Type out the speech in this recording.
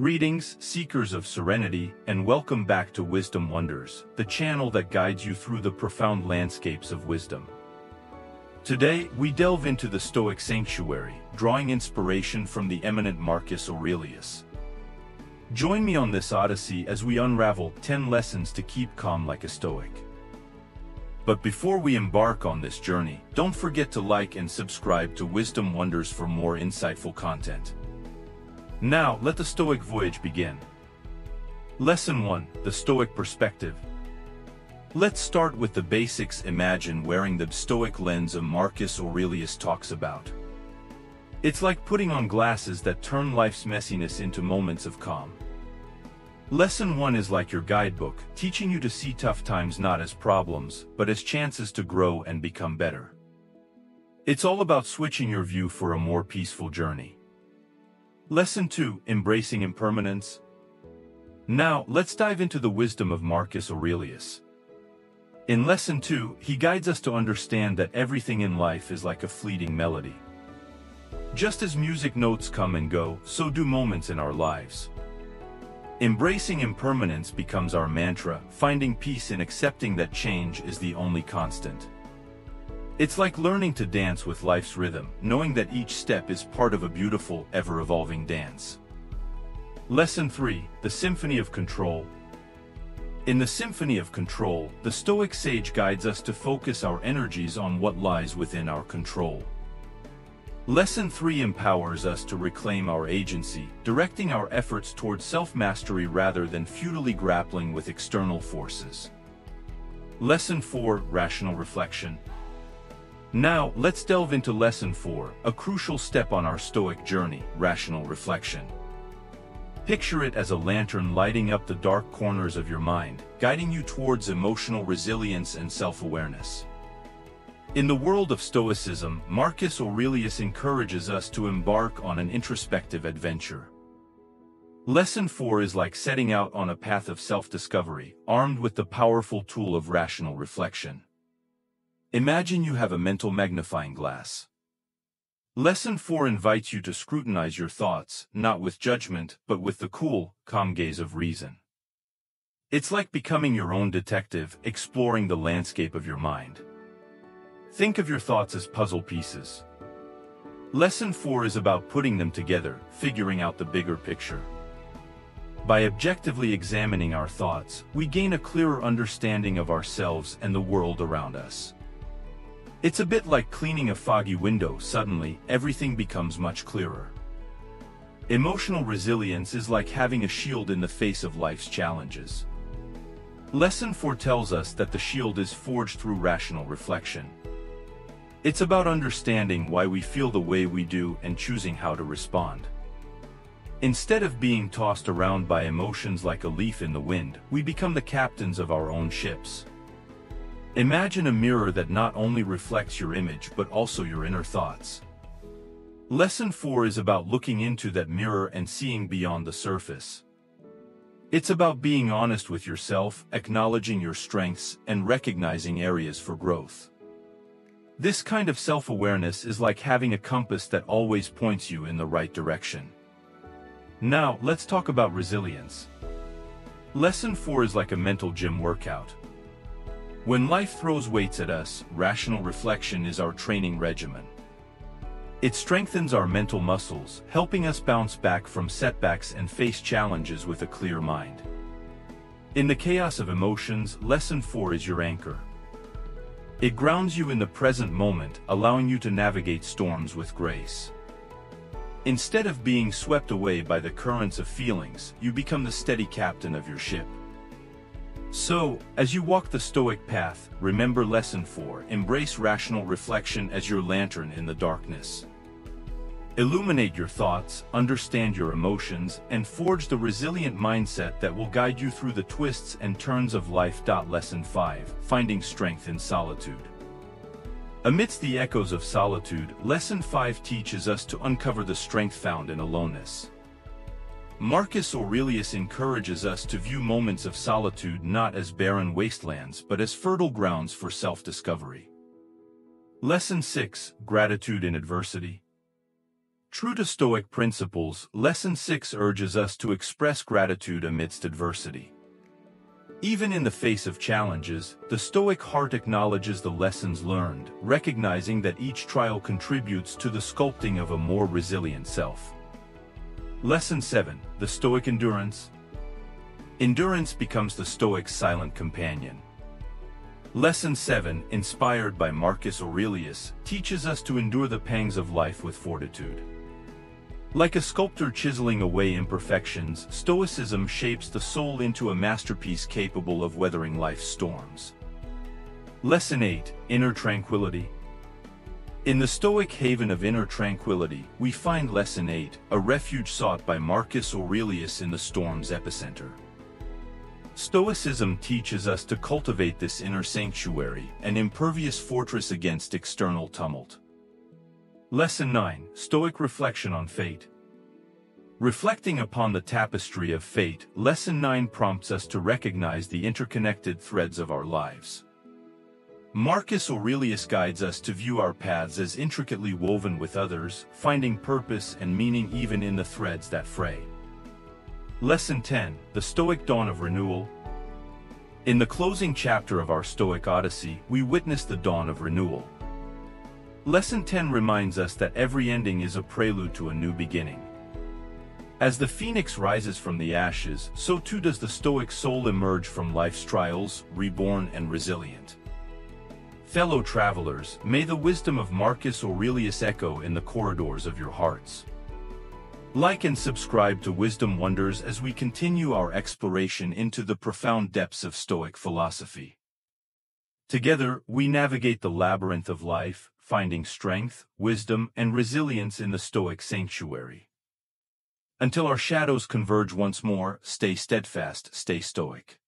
Greetings, seekers of serenity, and welcome back to Wisdom Wonders, the channel that guides you through the profound landscapes of wisdom. Today, we delve into the Stoic sanctuary, drawing inspiration from the eminent Marcus Aurelius. Join me on this odyssey as we unravel 10 lessons to keep calm like a Stoic. But before we embark on this journey, don't forget to like and subscribe to Wisdom Wonders for more insightful content. Now, let the Stoic voyage begin. Lesson 1, The Stoic Perspective. Let's start with the basics imagine wearing the Stoic lens of Marcus Aurelius talks about. It's like putting on glasses that turn life's messiness into moments of calm. Lesson 1 is like your guidebook, teaching you to see tough times not as problems, but as chances to grow and become better. It's all about switching your view for a more peaceful journey. Lesson 2, Embracing Impermanence. Now, let's dive into the wisdom of Marcus Aurelius. In Lesson 2, he guides us to understand that everything in life is like a fleeting melody. Just as music notes come and go, so do moments in our lives. Embracing impermanence becomes our mantra, finding peace in accepting that change is the only constant. It's like learning to dance with life's rhythm, knowing that each step is part of a beautiful, ever-evolving dance. Lesson 3, The Symphony of Control. In the Symphony of Control, the Stoic sage guides us to focus our energies on what lies within our control. Lesson 3 empowers us to reclaim our agency, directing our efforts toward self-mastery rather than futilely grappling with external forces. Lesson 4, Rational Reflection. Now, let's delve into Lesson 4, a crucial step on our Stoic journey, rational reflection. Picture it as a lantern lighting up the dark corners of your mind, guiding you towards emotional resilience and self-awareness. In the world of Stoicism, Marcus Aurelius encourages us to embark on an introspective adventure. Lesson 4 is like setting out on a path of self-discovery, armed with the powerful tool of rational reflection. Imagine you have a mental magnifying glass. Lesson 4 invites you to scrutinize your thoughts, not with judgment, but with the cool, calm gaze of reason. It's like becoming your own detective, exploring the landscape of your mind. Think of your thoughts as puzzle pieces. Lesson 4 is about putting them together, figuring out the bigger picture. By objectively examining our thoughts, we gain a clearer understanding of ourselves and the world around us. It's a bit like cleaning a foggy window suddenly, everything becomes much clearer. Emotional resilience is like having a shield in the face of life's challenges. Lesson 4 tells us that the shield is forged through rational reflection. It's about understanding why we feel the way we do and choosing how to respond. Instead of being tossed around by emotions like a leaf in the wind, we become the captains of our own ships. Imagine a mirror that not only reflects your image but also your inner thoughts. Lesson 4 is about looking into that mirror and seeing beyond the surface. It's about being honest with yourself, acknowledging your strengths, and recognizing areas for growth. This kind of self-awareness is like having a compass that always points you in the right direction. Now, let's talk about resilience. Lesson 4 is like a mental gym workout. When life throws weights at us, rational reflection is our training regimen. It strengthens our mental muscles, helping us bounce back from setbacks and face challenges with a clear mind. In the chaos of emotions, Lesson 4 is your anchor. It grounds you in the present moment, allowing you to navigate storms with grace. Instead of being swept away by the currents of feelings, you become the steady captain of your ship. So, as you walk the Stoic path, remember Lesson 4, embrace rational reflection as your lantern in the darkness. Illuminate your thoughts, understand your emotions, and forge the resilient mindset that will guide you through the twists and turns of life. Lesson 5, Finding Strength in Solitude. Amidst the echoes of solitude, Lesson 5 teaches us to uncover the strength found in aloneness. Marcus Aurelius encourages us to view moments of solitude not as barren wastelands but as fertile grounds for self-discovery. Lesson 6, Gratitude in Adversity. True to Stoic principles, Lesson 6 urges us to express gratitude amidst adversity. Even in the face of challenges, the Stoic heart acknowledges the lessons learned, recognizing that each trial contributes to the sculpting of a more resilient self. Lesson 7. The Stoic Endurance Endurance becomes the Stoic's silent companion. Lesson 7, inspired by Marcus Aurelius, teaches us to endure the pangs of life with fortitude. Like a sculptor chiseling away imperfections, Stoicism shapes the soul into a masterpiece capable of weathering life's storms. Lesson 8, Inner Tranquility In the Stoic haven of inner tranquility, we find Lesson 8, a refuge sought by Marcus Aurelius in the storm's epicenter. Stoicism teaches us to cultivate this inner sanctuary, an impervious fortress against external tumult. Lesson 9, Stoic Reflection on Fate. Reflecting upon the tapestry of fate, Lesson 9 prompts us to recognize the interconnected threads of our lives. Marcus Aurelius guides us to view our paths as intricately woven with others, finding purpose and meaning even in the threads that fray. Lesson 10, The Stoic Dawn of Renewal. In the closing chapter of our Stoic Odyssey, we witness the dawn of renewal. Lesson 10 reminds us that every ending is a prelude to a new beginning. As the phoenix rises from the ashes, so too does the Stoic soul emerge from life's trials, reborn and resilient. Fellow travelers, may the wisdom of Marcus Aurelius echo in the corridors of your hearts. Like and subscribe to Wisdom Wonders as we continue our exploration into the profound depths of Stoic philosophy. Together, we navigate the labyrinth of life, finding strength, wisdom, and resilience in the Stoic sanctuary. Until our shadows converge once more, stay steadfast, stay stoic.